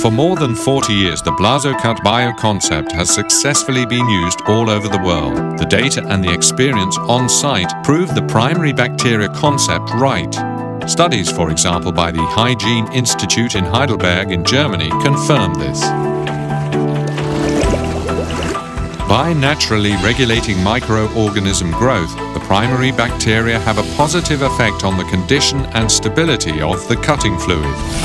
For more than 40 years, the Blasocut bioconcept has successfully been used all over the world. The data and the experience on site prove the primary bacteria concept right. Studies, for example, by the Hygiene Institute in Heidelberg in Germany confirm this. By naturally regulating microorganism growth, the primary bacteria have a positive effect on the condition and stability of the cutting fluid.